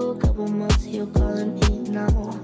for a couple months, you're calling me now.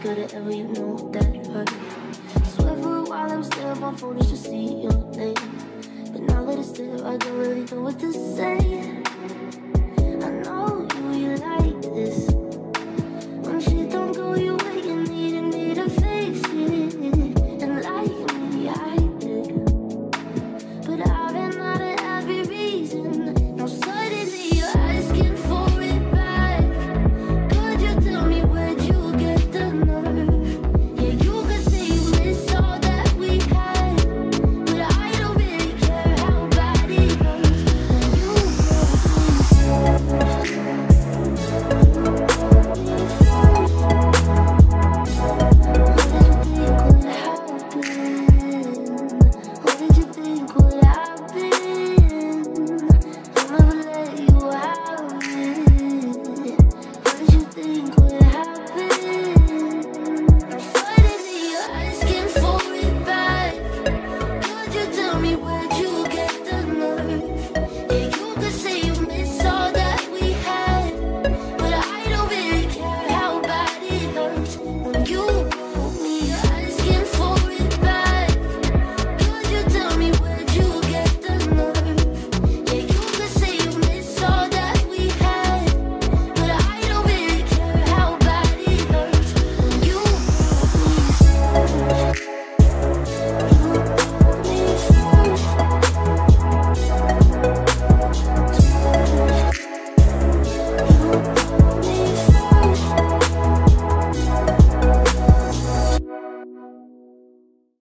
could've ever, you know that hurt. Swear for a while I was still on foolish to see your name. But now that it's there, I don't really know what to say. you